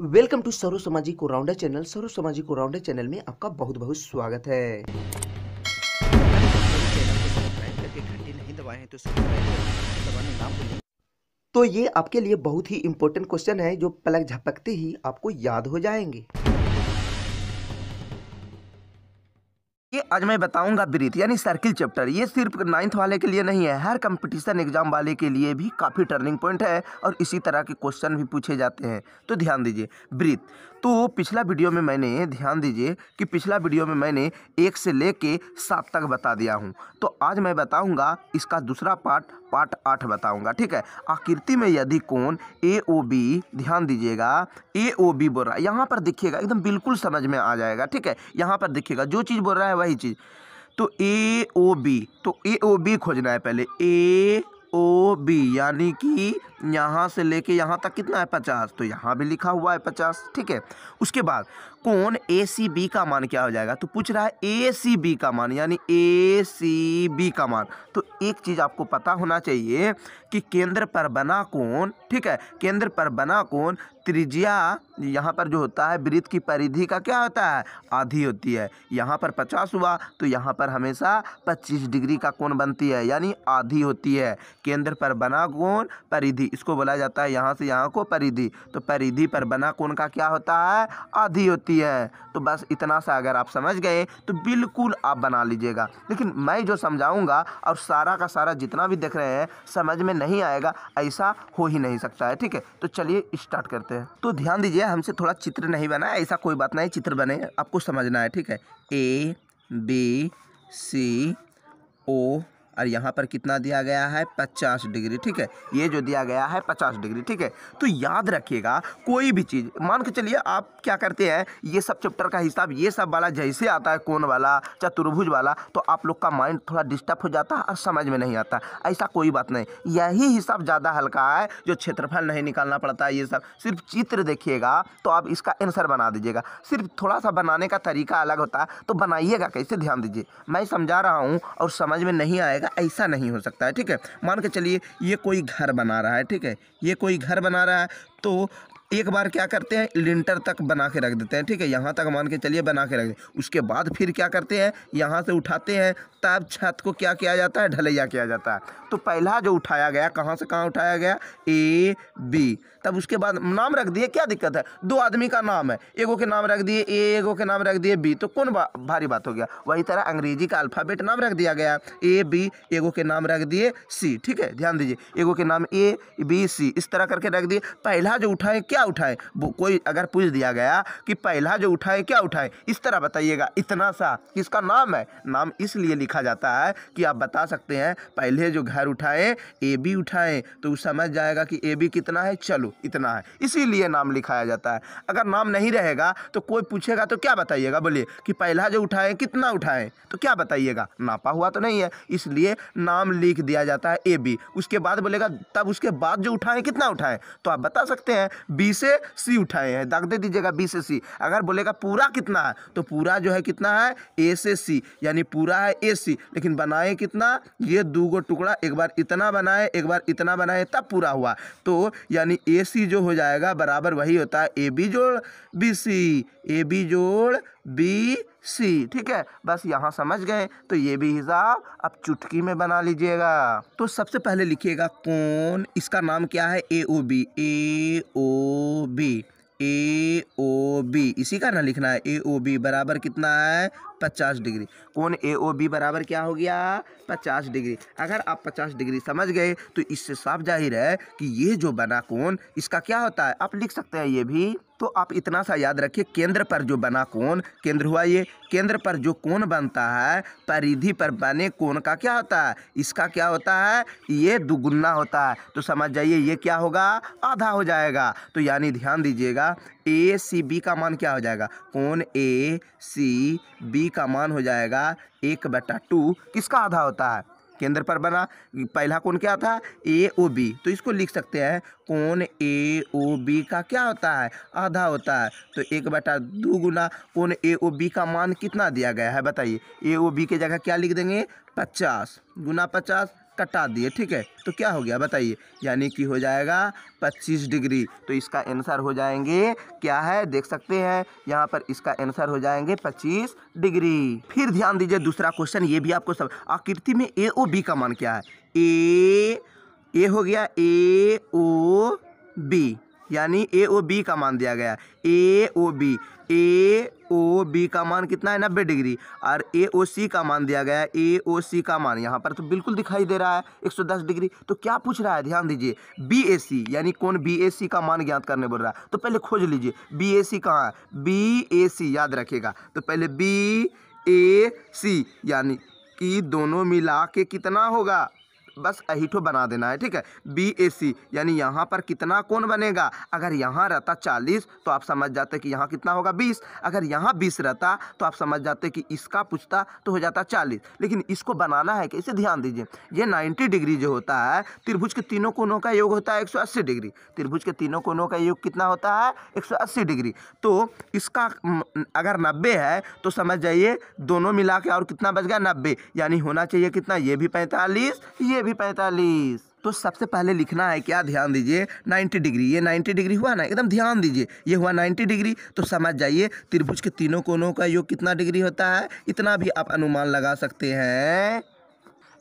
Welcome to serve समाजी को rounder channel. सर्व समाजी को राउंडर चैनल में आपका बहुत बहुत स्वागत है। तो ये आपके लिए बहुत ही इंपॉर्टेंट क्वेश्चन है, जो पलक झपकते ही आपको याद हो जाएँगे। आज मैं बताऊँगा ब्रीथ यानी सर्किल चैप्टर। ये सिर्फ़ नाइन्थ वाले के लिए नहीं है, हर कंपटीशन एग्ज़ाम वाले के लिए भी काफ़ी टर्निंग पॉइंट है और इसी तरह के क्वेश्चन भी पूछे जाते हैं। तो ध्यान दीजिए ब्रीथ तो पिछला वीडियो में मैंने, ध्यान दीजिए कि पिछला वीडियो में मैंने एक से लेके सात तक बता दिया हूँ। तो आज मैं बताऊँगा, इसका दूसरा पार्ट पार्ट आठ बताऊँगा, ठीक है? आकृति में यदि कोण ए ओ बी ध्यान दीजिएगा ए ओ बी बोल रहा है। यहाँ पर देखिएगा, एकदम बिल्कुल समझ में आ जाएगा, ठीक है? यहाँ पर देखिएगा, जो चीज़ बोल रहा है वही चीज़। तो ए ओ बी तो ए ओ बी खोजना है पहले। ए ओ बी यानी कि यहाँ से लेके यहाँ तक कितना है पचास? तो यहाँ भी लिखा हुआ है पचास, ठीक है? उसके बाद, कौन ए सी बी का मान क्या हो जाएगा? तो पूछ रहा है ए सी बी का मान, यानी ए सी बी का मान। तो एक चीज़ आपको पता होना चाहिए कि केंद्र पर बना कौन, ठीक है? केंद्र पर बना कौन? त्रिज्या यहाँ पर जो होता है, वृत्त की परिधि का क्या होता है? आधी होती है। यहाँ पर पचास हुआ तो यहाँ पर हमेशा पच्चीस डिग्री का कोण बनती है, यानी आधी होती है। केंद्र पर बना कोण परिधि इसको बोला जाता है, यहाँ से यहाँ को परिधि। तो परिधि पर बना कोण का क्या होता है? आधी होती है। तो बस इतना सा अगर आप समझ गए तो बिल्कुल आप बना लीजिएगा। लेकिन मैं जो समझाऊँगा और सारा का सारा जितना भी देख रहे हैं, समझ में नहीं आएगा, ऐसा हो ही नहीं सकता है, ठीक है? तो चलिए स्टार्ट करते हैं। तो ध्यान दीजिए, हमसे थोड़ा चित्र नहीं बना ऐसा कोई बात नहीं, चित्र बने, आपको समझना है, ठीक है? ए, बी, सी, ओ और यहाँ पर कितना दिया गया है? पचास डिग्री, ठीक है? ये जो दिया गया है, पचास डिग्री, ठीक है? तो याद रखिएगा, कोई भी चीज़, मान के चलिए आप क्या करते हैं, ये सब चैप्टर का हिसाब, ये सब वाला जैसे आता है कौन वाला, चतुर्भुज वाला तो आप लोग का माइंड थोड़ा डिस्टर्ब हो जाता है और समझ में नहीं आता। ऐसा कोई बात नहीं। यही हिसाब ज़्यादा हल्का है, जो क्षेत्रफल नहीं निकालना पड़ता है, ये सब। सिर्फ़ चित्र देखिएगा तो आप इसका आंसर बना दीजिएगा। सिर्फ़ थोड़ा सा बनाने का तरीका अलग होता है तो बनाइएगा, कैसे? ध्यान दीजिए। मैं समझा रहा हूँ और समझ में नहीं आएगा ऐसा नहीं हो सकता है, ठीक है? मान के चलिए, ये कोई घर बना रहा है, ठीक है? ये कोई घर बना रहा है तो एक बार क्या करते हैं लिंटर तक बना के रख देते हैं ठीक है? यहाँ तक मान के चलिए बना के रख दें उसके बाद फिर क्या करते हैं यहाँ से उठाते हैं तब छत को क्या किया जाता है ढलैया किया जाता है। तो पहला जो उठाया गया कहाँ से कहाँ उठाया गया? A B. तब उसके बाद नाम रख दिए क्या दिक्कत है? दो आदमी का नाम है। एगो के नाम रख दिए ए एगो के नाम रख दिए बी। तो कौन बा, भारी बात हो गया? वही तरह अंग्रेज़ी का अल्फ़ाबेट नाम रख दिया गया। ए बी एगो के नाम रख दिए सी। ठीक है? ध्यान दीजिए। एगो के नाम ए बी सी। इस तरह करके रख दिए। पहला जो उठाए क्या उठाए? कोई अगर पूछ दिया गया कि पहला जो उठाए, क्या उठाए? इस तरह बताइएगा। इतना सा किसका नाम है। नाम इसलिए लिखा जाता है कि आप बता सकते हैं, पहले जो घर उठाए, ए बी उठाए तो समझ जाएगा कि ए बी कितना है, चलो, इतना है। इसीलिए नाम लिखाया जाता है। अगर नाम नहीं रहेगा तो कोई पूछेगा तो क्या बताइएगा? बोलिए कि पहला जो उठाए, कितना उठाए? तो क्या बताइएगा? नापा हुआ तो नहीं है। इसलिए नाम लिख दिया जाता है ए बी। उसके बाद बोलेगा, तब उसके बाद जो उठाए, कितना उठाए? तो आप बता सकते हैं, बी से सी उठाए हैं। दाग दे दीजिएगा बी से सी। अगर बोलेगा पूरा कितना है तो पूरा जो है कितना है? ए से सी। यानी पूरा है ए सी। लेकिन बनाए कितना? ये दो गो टुकड़ा एक बार इतना बनाए, एक बार इतना बनाए, तब पूरा हुआ। तो यानी ए सी जो हो जाएगा, बराबर वही होता है ए बी जोड़ बी सी। ए बी जोड़ बी सी, ठीक है? बस यहाँ समझ गए तो ये भी हिसाब अब चुटकी में बना लीजिएगा। तो सबसे पहले लिखिएगा कौन, इसका नाम क्या है? A, O, B. A, O, B. A, O, B. इसी का ना लिखना है। ए, ओ, बी बराबर कितना है? पचास डिग्री। कौन ए ओ बी बराबर क्या हो गया? पचास डिग्री। अगर आप पचास डिग्री समझ गए तो इससे साफ़ ज़ाहिर है कि ये जो बना कौन इसका क्या होता है? आप लिख सकते हैं ये भी। तो आप इतना सा याद रखिए, केंद्र पर जो बना कोण, केंद्र हुआ ये। केंद्र पर जो कोण बनता है, परिधि पर बने कोण का क्या होता है? इसका क्या होता है? ये दुगुना होता है। तो समझ जाइए, ये क्या होगा? आधा हो जाएगा। तो यानी ध्यान दीजिएगा ए सी बी का मान क्या हो जाएगा? कौन ए सी बी का मान हो जाएगा? एक बटा टू किसका आधा होता है? केंद्र पर बना। पहला कौन क्या था? ए ओ बी तो इसको लिख सकते हैं। कौन ए ओ बी का क्या होता है? आधा होता है। तो एक बटा दो गुना कौन ए ओ बी का मान कितना दिया गया है? बताइए। ए ओ बी के जगह क्या लिख देंगे? पचास। गुना पचास कटा दिए, ठीक है? तो क्या हो गया बताइए? यानी कि हो जाएगा पच्चीस डिग्री। तो इसका आंसर हो जाएँगे, क्या है? देख सकते हैं, यहाँ पर इसका आंसर हो जाएँगे पच्चीस डिग्री। फिर ध्यान दीजिए, दूसरा क्वेश्चन, ये भी आपको सब, आकृति में ए ओ बी का मान क्या है? ए ए हो गया ए ओ बी यानी ए ओ बी का मान दिया गया। ए O B. A O B का मान कितना है? नब्बे डिग्री। और ए ओ सी का मान दिया गया है। ए ओ सी का मान यहाँ पर तो बिल्कुल दिखाई दे रहा है। 110 डिग्री। तो क्या पूछ रहा है? ध्यान दीजिए। बी ए सी, यानी कौन बी ए सी का मान ज्ञात करने बोल रहा है। तो पहले खोज लीजिए। बी ए सी कहाँ है? बी ए सी, याद रखिएगा। तो पहले बी ए सी, यानी कि दोनों मिला के कितना होगा? बस अहिठो बना देना है, ठीक है? बी ए सी यानी यहाँ पर कितना कोण बनेगा? अगर यहाँ रहता चालीस तो आप समझ जाते कि यहाँ कितना होगा बीस। अगर यहाँ बीस रहता तो आप समझ जाते कि इसका पूछता तो हो जाता चालीस। लेकिन इसको बनाना है कैसे ध्यान दीजिए। ये नाइन्टी डिग्री जो होता है, त्रिभुज के तीनों कोनों का योग होता है एक सौ अस्सी डिग्री। त्रिभुज के तीनों कोनों का योग कितना होता है? एक सौ अस्सी डिग्री। तो इसका अगर नब्बे है तो समझ जाइए, दोनों मिला के और कितना बच गया? नब्बे। यानी होना चाहिए कितना? ये भी पैंतालीस, ये भी पैंतालीस। तो सबसे पहले लिखना है क्या? ध्यान दीजिए 90 डिग्री। ये 90 डिग्री हुआ ना? एकदम ध्यान दीजिए। ये हुआ 90 डिग्री। तो समझ जाइए, त्रिभुज के तीनों कोनों का योग कितना डिग्री होता है? इतना भी आप अनुमान लगा सकते हैं।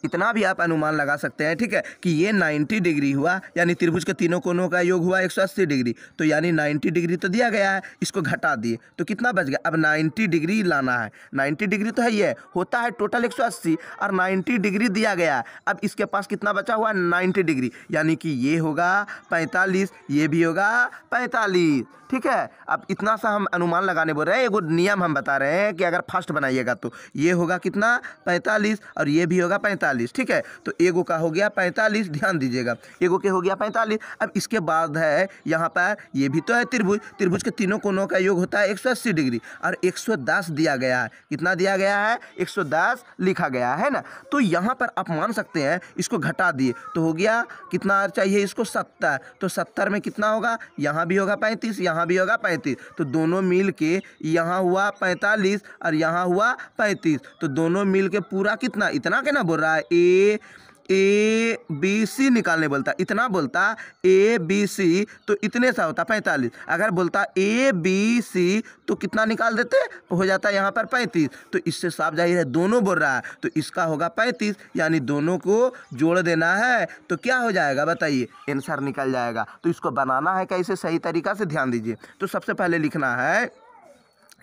इतना भी आप अनुमान लगा सकते हैं, ठीक है, कि ये 90 डिग्री हुआ, यानी त्रिभुज के तीनों कोनों का योग हुआ 180 डिग्री तो यानी 90 डिग्री तो दिया गया है, इसको घटा दिए तो कितना बच गया? अब 90 डिग्री लाना है 90 डिग्री तो है ये, होता है टोटल 180 और 90 डिग्री दिया गया है अब इसके पास कितना बचा हुआ? है डिग्री, यानी कि ये होगा 45 ये भी होगा 45 ठीक है, अब इतना सा हम अनुमान लगाने बोल रहे हैं, एगो नियम हम बता रहे हैं कि अगर फ़र्स्ट बनाइएगा तो ये होगा कितना? 45 और ये भी होगा 45 ठीक है? तो एगो का हो गया 45 ध्यान दीजिएगा। एगो के हो गया 45 अब इसके बाद है, यहाँ पर ये भी तो है त्रिभुज। त्रिभुज के तीनों कोनों का योग होता है 180 डिग्री, और 110 दिया गया है। कितना दिया गया है? 110 लिखा गया है ना? तो यहाँ पर आप मान सकते हैं, इसको घटा दिए। तो हो गया, कितना चाहिए इसको? सत्तर। तो सत्तर में कितना होगा? यहाँ भी होगा पैंतीस, यहाँ भी होगा पैंतीस। तो दोनों मिल के यहाँ हुआ पैंतालीस, और यहाँ हुआ पैंतीस। तो दोनों मिल के पूरा कितना? इतना के ना बोल रहा है? ए ए, बी, सी निकालने बोलता। इतना बोलता, ए, बी, सी तो इतने सा होता, पैंतालीस। अगर बोलता, ए, बी, सी तो कितना निकाल देते? हो जाता यहाँ पर पैंतीस। तो इससे साफ़ ज़ाहिर है, दोनों बोल रहा है तो इसका होगा पैंतीस। यानी दोनों को जोड़ देना है तो क्या हो जाएगा बताइए? आंसर निकल जाएगा। तो इसको बनाना है कैसे सही तरीका से ध्यान दीजिए। तो सबसे पहले लिखना है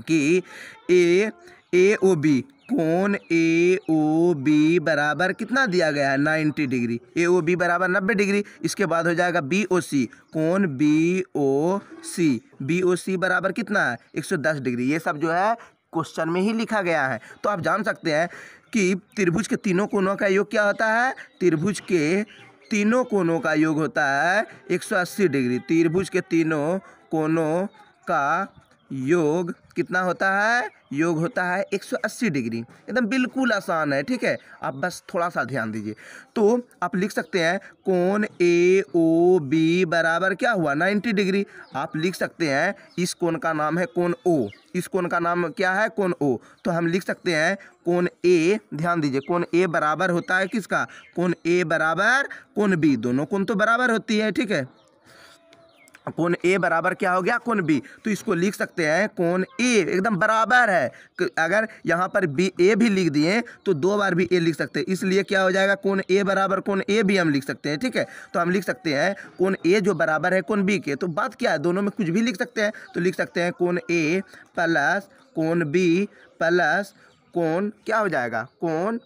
कि ए ए ओ बी कोण ए ओ बी बराबर कितना दिया गया है? Ninety degree. A O B बराबर नब्बे डिग्री, इसके बाद हो जाएगा बी ओ सी कोण B O C B O सी बराबर कितना है? एक सौ दस डिग्री। ये सब जो है क्वेश्चन में ही लिखा गया है। तो आप जान सकते हैं कि त्रिभुज के तीनों कोनों का योग क्या होता है? त्रिभुज के तीनों कोनों का योग होता है 180 डिग्री। त्रिभुज के तीनों कोनों का योग कितना होता है? योग होता है 180 डिग्री। एकदम बिल्कुल आसान है, ठीक है? आप बस थोड़ा सा ध्यान दीजिए। तो आप लिख सकते हैं, कोण ए, ओ, बी बराबर क्या हुआ? 90 डिग्री। आप लिख सकते हैं, इस कोण का नाम है कोण ओ। इस कोण का नाम क्या है? कोण ओ। तो हम लिख सकते हैं, कोण ए, ध्यान दीजिए, कोण ए बराबर होता है किसका? कोण ए बराबर, कोण बी। दोनों कोण तो बराबर होती है, ठीक है? कोण ए बराबर क्या हो गया? कोण बी। तो इसको लिख सकते हैं कोण ए, एकदम बराबर है। अगर यहाँ पर बी, ए भी लिख दिए तो दो बार भी ए लिख सकते हैं। इसलिए क्या हो जाएगा? कोण ए बराबर कोण ए भी हम लिख सकते हैं, ठीक है? तो हम लिख सकते हैं कोण ए जो बराबर है कोण बी के। तो बात क्या है? दोनों में कुछ भी लिख सकते हैं। तो लिख सकते हैं कोण ए प्लस कोण बी प्लस कोण क्या हो जाएगा? कोण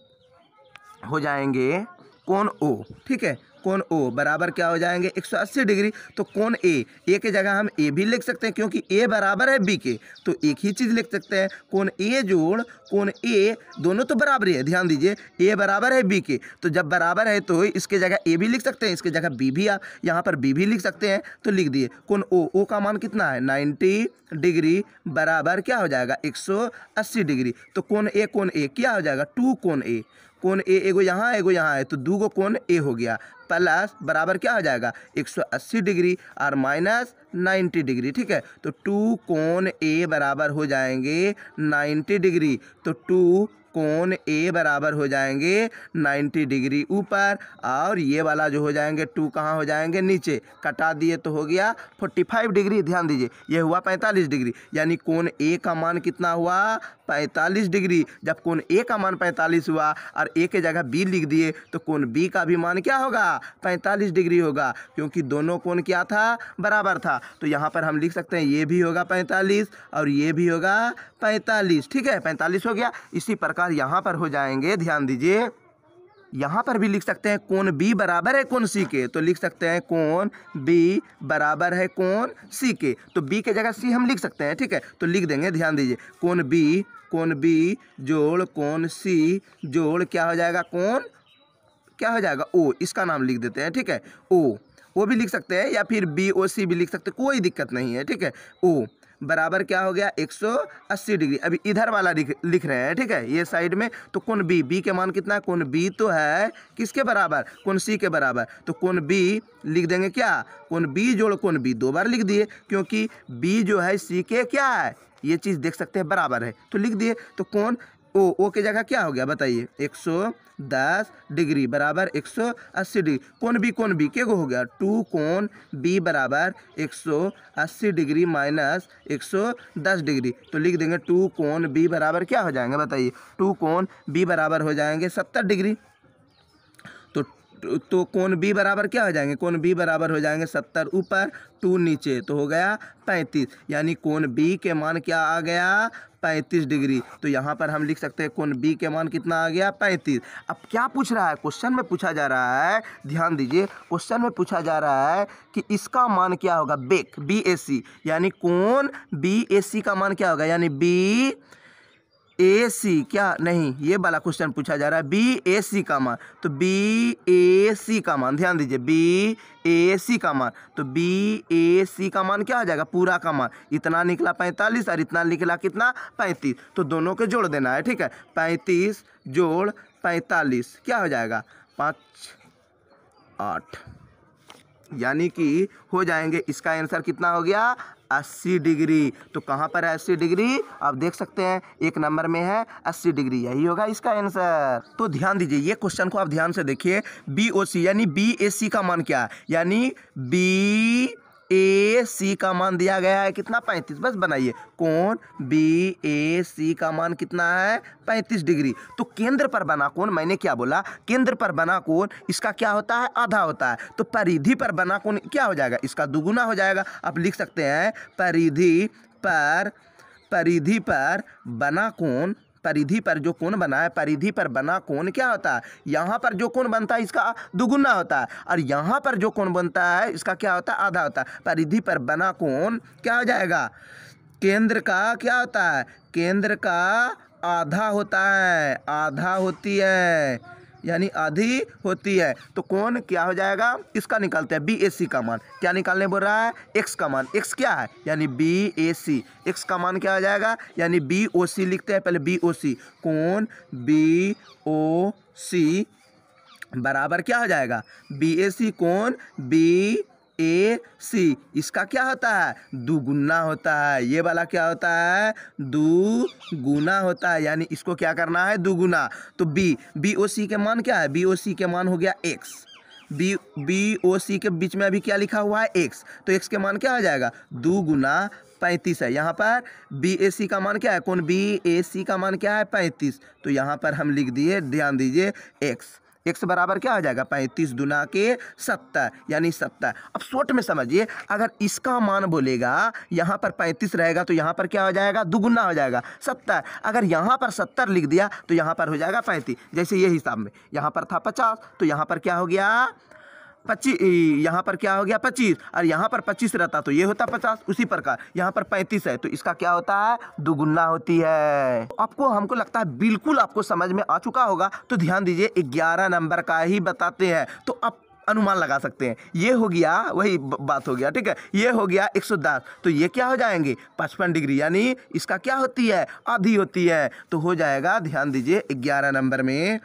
हो जाएँगे कोण ओ, ठीक है? कोण ओ बराबर क्या हो जाएँगे? 180 डिग्री। तो कोण ए? ए के जगह हम ए भी लिख सकते हैं, क्योंकि ए बराबर है बी के। तो एक ही चीज़ लिख सकते हैं। कोण ए जोड़, कोण ए दोनों तो बराबर है, ध्यान दीजिए। ए बराबर है बी के। तो जब बराबर है तो इसके जगह ए भी लिख सकते हैं, इसके जगह बी भी आप यहाँ पर बी भी लिख सकते हैं तो लिख दिए। कोण ओ ओ का मान कितना है? 90 डिग्री बराबर क्या हो जाएगा? 180 डिग्री। तो कोण ए कोण ए, क्या हो जाएगा? टू कोण ए। कोण ए एगो यहाँ एगो यहाँ है तो दू गो कोण ए हो गया। प्लस बराबर क्या हो जाएगा? 180 डिग्री और माइनस 90 डिग्री, ठीक है? तो टू कोण ए बराबर हो जाएँगे 90 डिग्री। तो टू कोण ए बराबर हो जाएँगे 90 डिग्री ऊपर, और ये वाला जो हो जाएँगे टू कहाँ हो जाएँगे? नीचे। कटा दिए तो हो गया 45 डिग्री। ध्यान दीजिए, ये हुआ 45 डिग्री। यानी कोण ए का मान कितना हुआ? 45 डिग्री। जब कोण ए का मान 45 हुआ और ए के जगह बी लिख दिए तो कोण बी का भी मान क्या होगा? 45 डिग्री होगा, क्योंकि दोनों कोण क्या था? बराबर था। तो यहाँ पर हम लिख सकते हैं, ये भी होगा 45 और ये भी होगा 45 ठीक है 45 हो गया। इसी प्रकार यहाँ पर हो जाएँगे, ध्यान दीजिए। यहाँ पर भी लिख सकते हैं कौन बी बराबर है कौन सी के। तो लिख सकते हैं कौन बी बराबर है कौन सी के। तो बी के जगह सी हम लिख सकते हैं, ठीक है? तो लिख देंगे, ध्यान दीजिए। कौन बी कौन बी जोड़, कौन सी जोड़, क्या हो जाएगा कौन? क्या हो जाएगा? ओ, इसका नाम लिख देते हैं, ठीक है? ओ, वो भी लिख सकते हैं या फिर बी ओ सी भी लिख सकते कोई दिक्कत नहीं है, ठीक है? ओ बराबर क्या हो गया? 180 डिग्री। अभी इधर वाला लिख रहे हैं, ठीक है? ये साइड में तो कौन बी? बी के मान कितना है? कौन बी तो है किसके बराबर? कौन सी के बराबर। तो कौन बी लिख देंगे क्या? कौन बी जोड़ कौन बी। दो बार लिख दिए, क्योंकि बी जो है सी के क्या है? ये चीज़ देख सकते हैं, बराबर है। तो लिख दिए तो कौन ओ ओ के जगह क्या हो गया? बताइए। 110 डिग्री बराबर 180 डिग्री। कौन बी कौन बी? के गो हो गया? टू कौन बी बराबर 180 डिग्री माइनस 110 डिग्री। तो लिख देंगे टू कौन बी बराबर क्या हो जाएँगे? बताइए। टू कौन बी बराबर हो जाएँगे 70 डिग्री। तो कौन बी बराबर क्या हो जाएँगे? कौन बी बराबर हो जाएँगे सत्तर ऊपर, टू नीचे तो हो गया पैंतीस। यानी कौन बी के मान क्या आ गया? पैंतीस डिग्री। तो यहाँ पर हम लिख सकते हैं कौन बी के मान कितना आ गया? पैंतीस। अब क्या पूछ रहा है? क्वेश्चन में पूछा जा रहा है, ध्यान दीजिए, क्वेश्चन में पूछा जा रहा है कि इसका मान क्या होगा? बेक बी ए सी यानी कौन बी ए सी का मान क्या होगा? यानी बी ए सी क्या? नहीं, ये वाला क्वेश्चन पूछा जा रहा है। बी ए सी का मान। तो बी ए सी का मान, ध्यान दीजिए। बी ए सी का मान। तो बी ए सी का मान क्या हो जाएगा? पूरा का मान। इतना निकला पैंतालीस और इतना निकला कितना? पैंतीस। तो दोनों के जोड़ देना है, ठीक है? पैंतीस जोड़ पैंतालीस, क्या हो जाएगा? पाँच, आठ। यानी कि हो जाएँगे, इसका आंसर कितना हो गया? अस्सी डिग्री। तो कहाँ पर है अस्सी डिग्री? आप देख सकते हैं, एक नंबर में है अस्सी डिग्री। यही होगा इसका आंसर। तो ध्यान दीजिए, ये क्वेश्चन को आप ध्यान से देखिए। बी ओ सी यानी बी ए सी का मान क्या है? यानी बी ए सी का मान दिया गया है। कितना? पैंतीस। बस बनाइए। कौन बी ए सी का मान कितना है? पैंतीस डिग्री। तो केंद्र पर बना कौन मैंने क्या बोला? केंद्र पर बना कौन इसका क्या होता है? आधा होता है। तो परिधि पर बना कौन क्या हो जाएगा? इसका दुगुना हो जाएगा। आप लिख सकते हैं, परिधि पर परिधि पर बना कौन परिधि पर जो कोण बना है, परिधि पर बना कोण क्या होता है? यहाँ पर जो कोण बनता है, इसका दुगुना होता है। और यहाँ पर जो कोण बनता है, इसका क्या होता है? आधा होता है। परिधि पर बना कोण क्या हो जाएगा? केंद्र का क्या होता है? केंद्र का आधा होता है। आधा होती है। यानी आधी होती है। तो कौन क्या हो जाएगा? इसका निकालते हैं। बी ए सी का मान क्या निकालने बोल रहा है? एक्स का मान एक्स क्या है? यानी बी ए सी एक्स का मान क्या हो जाएगा? यानी बी ओ सी लिखते हैं। पहले बी ओ सी कौन? बी ओ सी बराबर क्या हो जाएगा? बी ए सी कौन? B A, C. इसका क्या होता है? दुगुना होता है। ये वाला क्या होता है? दुगुना होता है। यानी इसको क्या करना है? दुगुना। तो बी बी ओ सी के मान क्या है? बी ओ सी के मान हो गया X B B O C के बीच में अभी क्या लिखा हुआ है? एक्स तो एक्स के मान क्या हो जाएगा? दो गुना पैंतीस है। यहाँ पर बी ए सी का मान क्या है? कौन? बी ए सी का मान क्या है? पैंतीस। तो यहाँ पर हम लिख दिए, ध्यान दीजिए एक्स एक्स बराबर क्या हो जाएगा? पैंतीस दुना के सत्तर, यानी सत्तर। अब शॉर्ट में समझिए, अगर इसका मान बोलेगा, यहाँ पर पैंतीस रहेगा तो यहाँ पर क्या हो जाएगा? दुगुना हो जाएगा, सत्तर। अगर यहाँ पर सत्तर लिख दिया तो यहाँ पर हो जाएगा पैंतीस। जैसे ये हिसाब में, यहाँ पर था पचास तो यहाँ पर क्या हो गया? पच्चीस यहाँ पर क्या हो गया? पच्चीस। और यहाँ पर पच्चीस रहता तो ये होता पचास, उसी प्रकार। यहाँ पर पैंतीस है तो इसका क्या होता है? दुगुना होती है। आपको, हमको लगता है बिल्कुल आपको समझ में आ चुका होगा तो ध्यान दीजिए, ग्यारह नंबर का ही बताते हैं। तो आप अनुमान लगा सकते हैं। ये हो गया, वही बात हो गया, ठीक है? ये हो गया 110 तो ये क्या हो जाएँगे? पचपन डिग्री, यानी इसका क्या होती है? आधी होती है। तो हो जाएगा, ध्यान दीजिए, ग्यारह नंबर में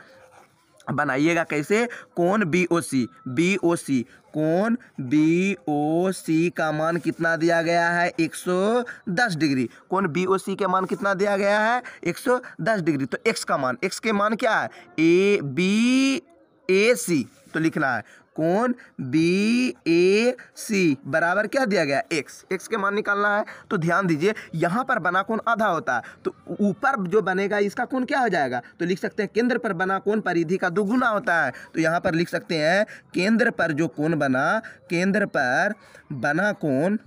बनाइएगा कैसे? कौन B O C B O सी कौन बी ओ सी का मान कितना दिया गया है? 110 डिग्री। कौन बी ओ सी का मान कितना दिया गया है? 110 डिग्री। तो एक्स का मान। एक्स के मान क्या है? ए बी ए सी तो लिखना है। कौन बी, ए, सी। बराबर क्या दिया गया? एक्स। एक्स के मान निकालना है तो ध्यान दीजिए, यहाँ पर बना कौन आधा होता है। तो ऊपर जो बनेगा, इसका कौन क्या हो जाएगा? तो लिख सकते हैं, केंद्र पर बना कौन परिधि का दुगुना होता है। तो यहाँ पर लिख सकते हैं, केंद्र पर जो कौन बना, केंद्र पर बना कौन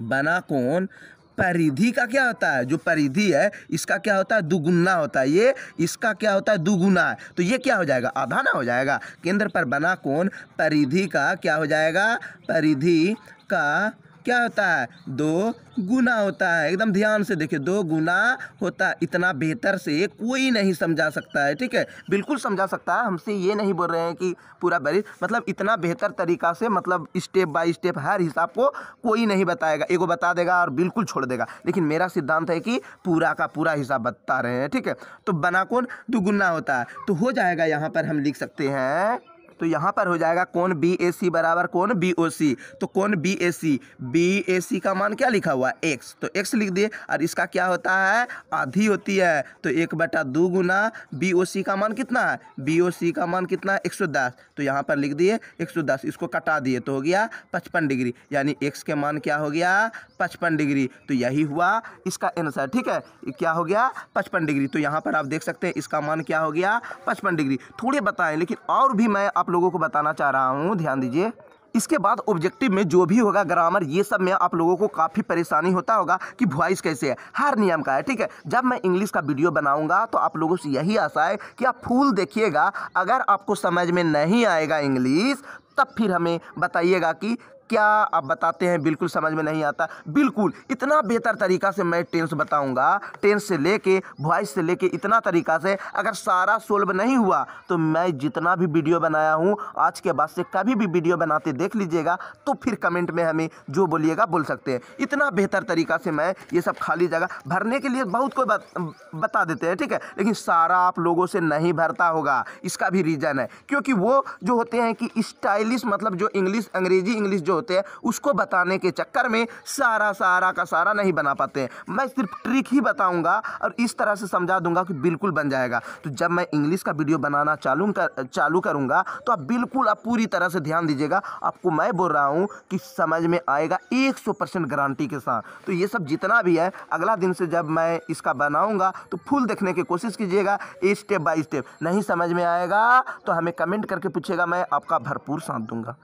बना कौन परिधि का क्या होता है? जो परिधि है, इसका क्या होता है? दुगुना होता है। ये, इसका क्या होता है? दुगुना है। तो ये क्या हो जाएगा? आधा ना हो जाएगा। केंद्र पर बना कौन परिधि का क्या हो जाएगा? परिधि का क्या होता है? दो गुना होता है। एकदम ध्यान से देखिए, दो गुना होता है। इतना बेहतर से कोई नहीं समझा सकता है, ठीक है? बिल्कुल समझा सकता है। हमसे ये नहीं बोल रहे हैं कि पूरा बरी मतलब इतना बेहतर तरीका से मतलब स्टेप बाय स्टेप हर हिसाब को कोई नहीं बताएगा। एगो बता देगा और बिल्कुल छोड़ देगा। लेकिन मेरा सिद्धांत है कि पूरा का पूरा हिसाब बता रहे हैं, ठीक है? तो बना कौन दुगुना होता है। तो हो जाएगा, यहाँ पर हम लिख सकते हैं तो यहाँ पर हो जाएगा कौन बी ए सी बराबर कौन बी ओ सी तो कौन B A C B A सी का मान क्या लिखा हुआ? है एक्स तो एक्स लिख दिए, और इसका क्या होता है? आधी होती है। तो एक बटा दो गुना बी ओ सी का मान कितना है? बी ओ सी का मान कितना है? एक सौ दस। तो यहाँ पर लिख दिए, एक सौ दस। इसको कटा दिए तो हो गया पचपन डिग्री। यानी एक्स के मान क्या हो गया? पचपन डिग्री। तो यही हुआ इसका आंसर, ठीक है? क्या हो गया? पचपन डिग्री। तो यहाँ पर आप देख सकते हैं, इसका मान क्या हो गया? पचपन डिग्री। थोड़े बताएँ, लेकिन और भी मैं आप लोगों को बताना चाह रहा हूँ, ध्यान दीजिए। इसके बाद ऑब्जेक्टिव में जो भी होगा ग्रामर ये सब में आप लोगों को काफ़ी परेशानी होता होगा कि वॉइस कैसे है। हर नियम का है, ठीक है? जब मैं इंग्लिश का वीडियो बनाऊँगा तो आप लोगों से यही आशा है कि आप फूल देखिएगा। अगर आपको समझ में नहीं आएगा इंग्लिश तब फिर हमें बताइएगा कि क्या आप बताते हैं? बिल्कुल समझ में नहीं आता। बिल्कुल, इतना बेहतर तरीका से मैं टेंस बताऊँगा। टेंस से लेके वॉइस से लेके इतना तरीका से अगर सारा सोल्व नहीं हुआ तो मैं जितना भी वीडियो बनाया हूँ, आज के बाद से कभी भी वीडियो बनाते देख लीजिएगा तो फिर कमेंट में हमें जो बोलिएगा, बोल सकते हैं। इतना बेहतर तरीका से मैं ये सब खाली जगह भरने के लिए बहुत कोई बात देते हैं, ठीक है? लेकिन सारा आप लोगों से नहीं भरता होगा। इसका भी रीज़न है। क्योंकि वो जो होते हैं कि स्टाइलिश मतलब जो इंग्लिश अंग्रेज़ी इंग्लिश जो होते हैं, उसको बताने के चक्कर में सारा सारा का सारा नहीं बना पाते हैं। मैं सिर्फ़ ट्रिक ही बताऊँगा और इस तरह से समझा दूँगा कि बिल्कुल बन जाएगा। तो जब मैं इंग्लिश का वीडियो बनाना चालू कर, चालू करूँगा तो आप बिल्कुल आप पूरी तरह से ध्यान दीजिएगा। आपको मैं बोल रहा हूँ कि समझ में आएगा एक सौ परसेंट गारंटी के साथ। तो ये सब जितना भी है, अगला दिन से जब मैं इसका बनाऊँगा तो फुल देखने की कोशिश कीजिएगा स्टेप बाई स्टेप। नहीं समझ में आएगा तो हमें कमेंट करके पूछेगा मैं आपका भरपूर साथ दूँगा।